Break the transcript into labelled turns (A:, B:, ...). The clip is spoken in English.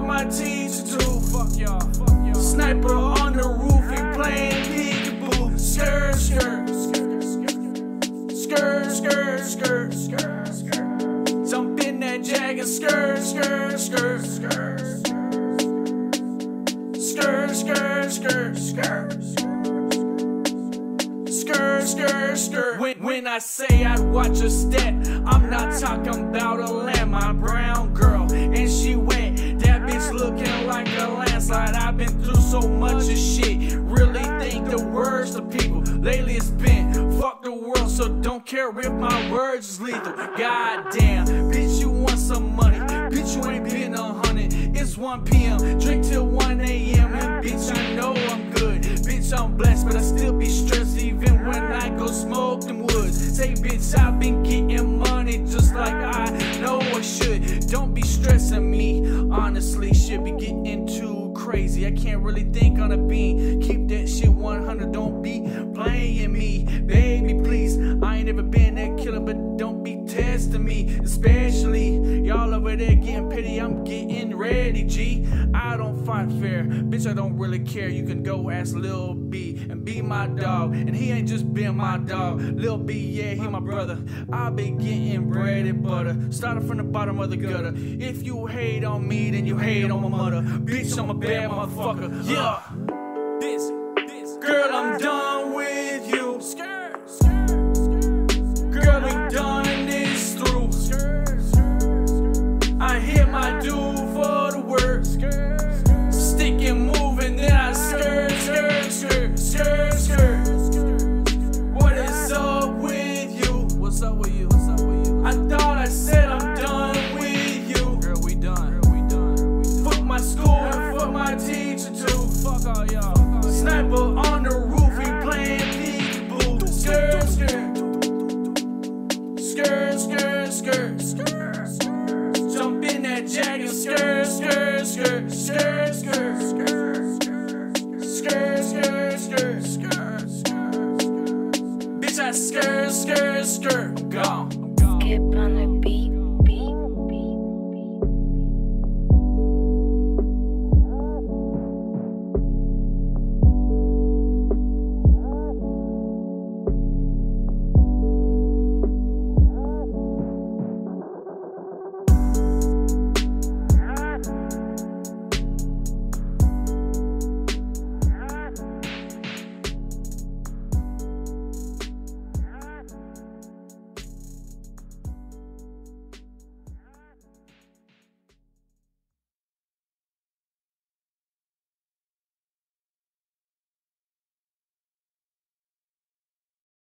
A: fuck my teacher too. Fuck y'all. Sniper on the roof, he playing peekaboo. Skrt, skrt, skrt, skrt, skrt, skrt, skrt. Jump in that jacket, skrt, skrt, skrt, skrt. Skrt, skrt, skrt, skrt. Skrt, skrt, skrt. When, when I say I'd watch a step, I'm not talking about a lamb. My brown of people. Lately it's been fuck the world, so don't care if my words is lethal. Goddamn, bitch, you want some money? Bitch, you ain't been a hundred. It's 1 p.m. Drink till 1 a.m. And bitch, I know I'm good. Bitch, I'm blessed, but I still be stressed even when I go smoke them woods. Say, bitch, I've been getting money just like I know I should. Don't be stressing me. Honestly, should be getting too crazy. I can't really think on a bean. Keep especially y'all over there getting petty. I'm getting ready, G. I don't fight fair, bitch. I don't really care. You can go ask Lil B and be my dog, and he ain't just been my dog. Lil B, yeah, he my brother. I been getting bread and butter, started from the bottom of the gutter. If you hate on me, then you hate on my mother. Bitch, I'm a bad motherfucker. Yeah. I thought I said I'm done with you. Girl, we done. Girl, we done. Fuck my school and fuck my teacher too. Fuck all y'all. Sniper on the roof, we playing peekaboo. Skrt, skrt. Skrt, skrt, skrt. Skrt, skrt. Jump in that jacket. Skrt, skrt, skrt. Skrt, skrt.